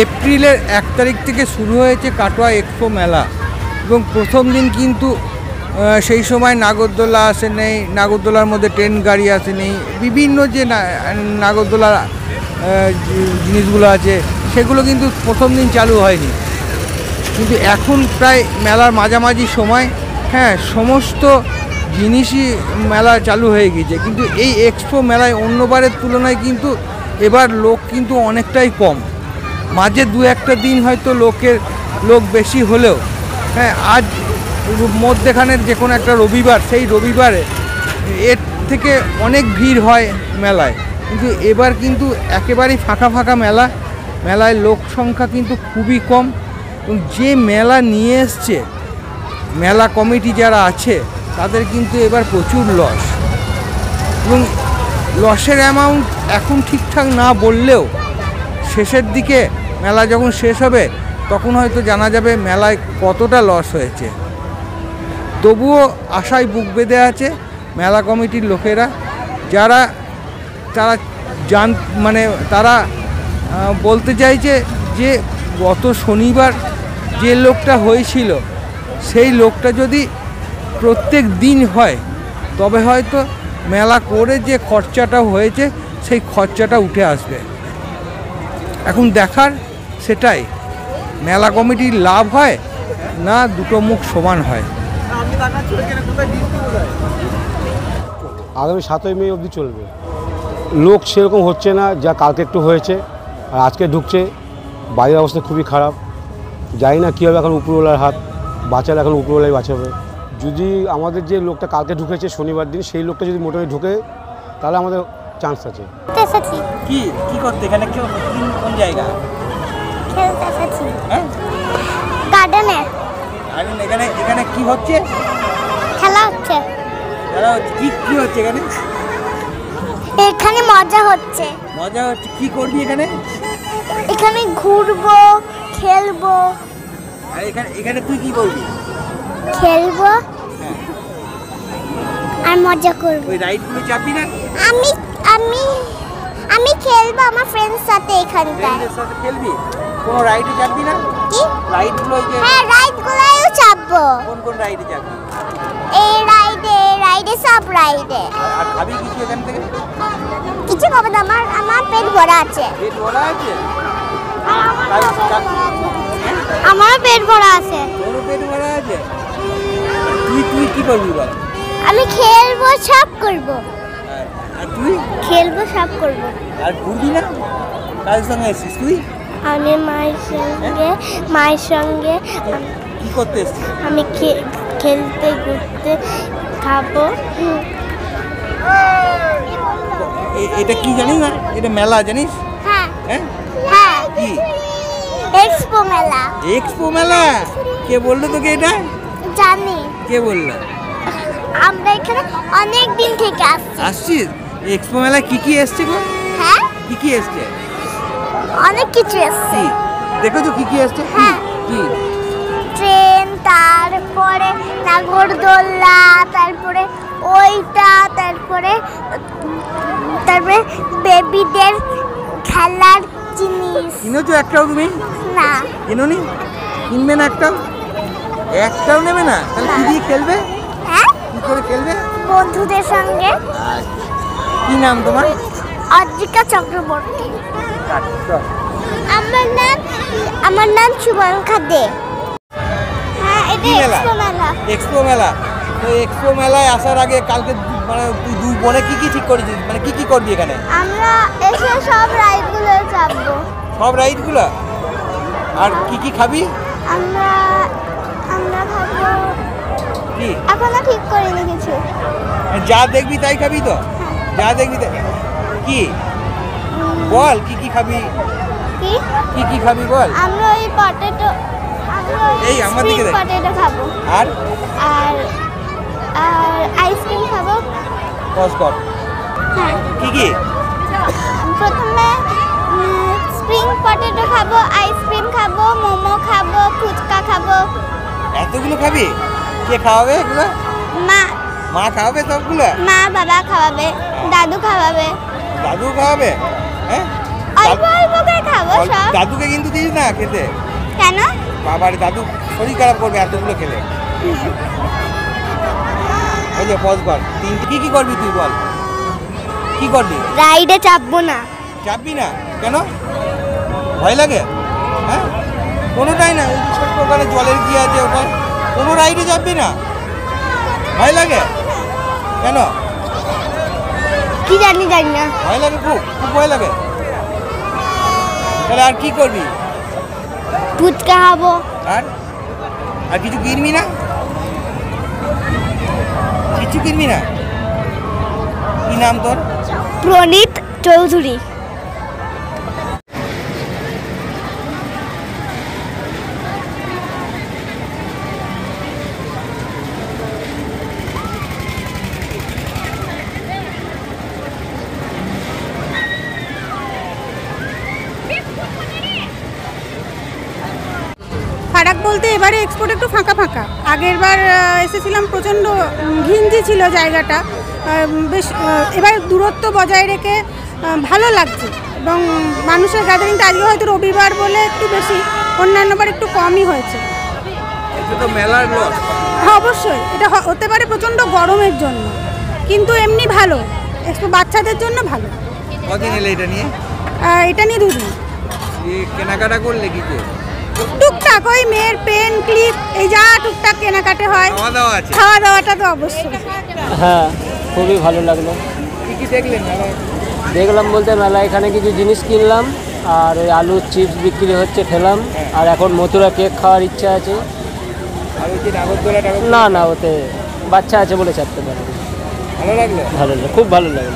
এপ্রিলের এক তারিখ থেকে শুরু হয়েছে কাটোয়া এক্সপো মেলা এবং প্রথম দিন কিন্তু সেই সময় নাগরদোলা আসে নেই, নাগরদোলার মধ্যে ট্রেন, গাড়ি আসে নেই, বিভিন্ন যে নাগরদোলার জিনিসগুলো আছে, সেগুলো কিন্তু প্রথম দিন চালু হয়নি। কিন্তু এখন প্রায় মেলার মাঝামাঝি সময় হ্যাঁ সমস্ত জিনিসই মেলা চালু হয়ে গেছে কিন্তু এই এক্সপো মেলায় অন্যবারের তুলনায় কিন্তু এবার লোক কিন্তু অনেকটাই কম। মাঝে দু একটা দিন হয়তো লোকের, লোক বেশি হলেও। হ্যাঁ আজ মধ্যেখানের যে কোনো একটা রবিবার, সেই রবিবারে এর থেকে অনেক ভিড় হয় মেলায়। কিন্তু এবার কিন্তু একেবারেই ফাঁকা ফাঁকা মেলা। মেলায় লোক সংখ্যা কিন্তু খুবই কম। এবং যে মেলা নিয়ে এসছে, মেলা কমিটি যারা আছে, তাদের কিন্তু এবার প্রচুর লস। এবং লসের অ্যামাউন্ট এখন ঠিকঠাক না বললেও শেষের দিকে মেলা যখন শেষ হবে, তখন হয়তো জানা যাবে মেলায় কতটা লস হয়েছে। তবুও আশায় বুক বেঁধে আছে মেলা কমিটির লোকেরা। যারা, তারা জান মানে তারা বলতে চাইছে যে গত শনিবার যে লোকটা হয়েছিল, সেই লোকটা যদি প্রত্যেক দিন হয়, তবে হয়তো মেলা করে যে খরচাটা হয়েছে, সেই খরচাটা উঠে আসবে। এখন দেখার সেটাই। মেলা কমিটির লাভ হয় না দুটো মুখ সমান হয়? আগামী সাতই মে অবধি চলবে। লোক সেরকম হচ্ছে না যা কালকে একটু হয়েছে আর আজকে ঢুকছে। বাড়ির অবস্থা খুবই খারাপ। জানি না কী হবে এখন উপরওয়ালার হাত। বাঁচালে এখন উপরওয়ালাই বাঁচাবে। যদি আমাদের যে লোকটা কালকে ঢুকেছে শনিবার দিন সেই লোকটা যদি মোটামুটি ঢুকে তাহলে আমাদের চান্স আছে। কি? কি করতে? এখানে কোন জায়গা? খেলতে এসেছি। হ্যাঁ? গার্ডেনে আর এখানে এখানে কি হচ্ছে? খেলা হচ্ছে। খেলা হচ্ছে। কি কি হচ্ছে এখানে? এখানে মজা হচ্ছে। মজা হচ্ছে। কি করবি এখানে? এখানে ঘুরবো খেলব। আর এখানে এখানে তুই কি করবি? খেলব। আর মজা করব। ওই রাইডগুলো চাপবি না? আমি আমি আমি খেলব আমার ফ্রেন্ডস সাথে এখানটায়। ফ্রেন্ডদের সাথে খেলবি? কোনো রাইডে চাপবি না? কি? রাইডগুলো ওই যে হ্যাঁ রাইড গুলাইও চাপবো। কোন কোন রাইডে চাপবি এই রাইডে রাইডে সব রাইডে আর- খাবি কিছু এখান থেকে? কিছু হবে না আমার আমার পেট ভরা আছে। পেট ভরা আছে? আমারও পেট ভরা আছে। তোরও পেট ভরা আছে? তুই তুই কি করবি বল? আমি খেলব সব করব। আর আর তুই? খেলব সব করব। আর ঘুরবি না? কার সঙ্গে এসছিস তুই? আমি মায়ের সঙ্গে মায়ের সঙ্গে কি করতে আমি খেলতে ঘুরতে খাব। এটা কি জানিস না? এটা মেলা জানিস? হ্যাঁ। হ্যাঁ? হ্যাঁ। কি? এক্সপো মেলা। এক্সপো মেলা? কে বলল তোকে এটা? জানি। কে বলল? আমরা এখানে অনেক দিন থেকে আসছি। আসছিস? এক্সপো মেলায় কি কি এসছে গো? হ্যাঁ? কি কি এসছে? অনেক কিছু এসছে। দেখো তো কি কি এসছে? কি? হ্যাঁ। কি? ট্রেন তারপরে নাগরদোল্লা তারপরে ওইটা তারপরে তারপরে বেবিদের খেলার জিনিস। কিনেছো একটাও তুমি? না। কিনোনি? কিনবে না একটাও? একটাও নেবে না? তাহলে কি দিয়ে খেলবে? হ্যাঁ? কি করে খেলবে? বন্ধুদের সঙ্গে। কি নাম তোমার? অদ্রিকা চক্রবর্তী। আমার নাম আমার নাম শুভঙ্কা দে। হ্যাঁ এটা মেলা? এক্সপো মেলা। এক্সপো মেলা? তো এক্সপো মেলায় আসার আগে কালকে মানে তুই দুই বোনে কি কি ঠিক করেছিস? মানে কি কি করবি এখানে? আমরা এসে সব রাইডগুলো চাপবো। সব রাইডগুলো? আর কি কি খাবি? আমরা আমরা খাব কি? এখনও ঠিক করিনি কিছু। যা দেখবি তাই খাবি তো? যা দেখবি তাই কি? বল কি কি খাবি? কি? কি কি খাবি বল? আমরা ওই পটেটো এই, আমার দিকে দেখ। পটেটো খাব। আর? আর আর আইসক্রিম খাব। কস কর। হ্যাঁ। কি কি? প্রথমে স্প্রিং পটেটো খাব আইসক্রিম খাব মোমো খাব ফুচকা খাব। এতগুলো খাবি? কে খাওয়াবে এগুলো? মা। মা খাওয়াবে সবগুলো? মা বাবা খাওয়াবে দাদু খাওয়াবে। দাদু খাওয়াবে? দাদুকে কিন্তু দিস না খেতে। কেন? বাবার দাদু শরীর খারাপ করবে এতগুলো খেলে। ওই যে পজ কর। তিন কি কি করবি তুই বল। কি করবি? রাইডে চাপবো না। চাপবি না? কেন? ভয় লাগে? হ্যাঁ? কোনোটাই না ওই ছোট্ট ওখানে জলের কি আছে ওটা কোনো রাইডে চাপবি না? ভয় লাগে? কেন? কি জানি জানি না। ভয় লাগে খুব? খুব ভয় লাগে? তাহলে আর কি করবি? ফুচকা খাব। আর? আর কিছু কিনবি না? কিছু কিনবি না? কি নাম তোর? প্রণীত চৌধুরী ফারাক বলতে এবারে এক্সপোর্ট একটু ফাঁকা ফাঁকা। আগের বার এসেছিলাম প্রচণ্ড ঘিঞ্জি ছিল জায়গাটা। বেশ এবার দূরত্ব বজায় রেখে ভালো লাগছে। এবং মানুষের গ্যাদারিংটা আজকে হয়তো রবিবার বলে একটু বেশি অন্যান্যবার একটু কমই হয়েছে। মেলার হ্যাঁ অবশ্যই। এটা হতে পারে প্রচণ্ড গরমের জন্য। কিন্তু এমনি ভালো। একটু বাচ্চাদের জন্য ভালো। কদিন এলে এটা নিয়ে? এটা নিয়ে দুদিন। কেনাকাটা করলে কিছু টুকটাক ওই মেয়ের পেন ক্লিপ এই যা টুকটাক কেনাকাটা হয়। খাওয়া দাওয়া আছে? খাওয়া দাওয়াটা তো অবশ্যই। হ্যাঁ খুবই ভালো লাগল। কি কি দেখলেন দেখলাম বলতে মেলা এখানে কিছু জিনিস কিনলাম আর ওই আলুর চিপস বিক্রি হচ্ছে খেলাম আর এখন মথুরা কেক খাওয়ার ইচ্ছা আছে। না না ওতে বাচ্চা আছে বলে চাপতে পারে ভালো লাগল? ভালো লাগল খুব ভালো লাগল।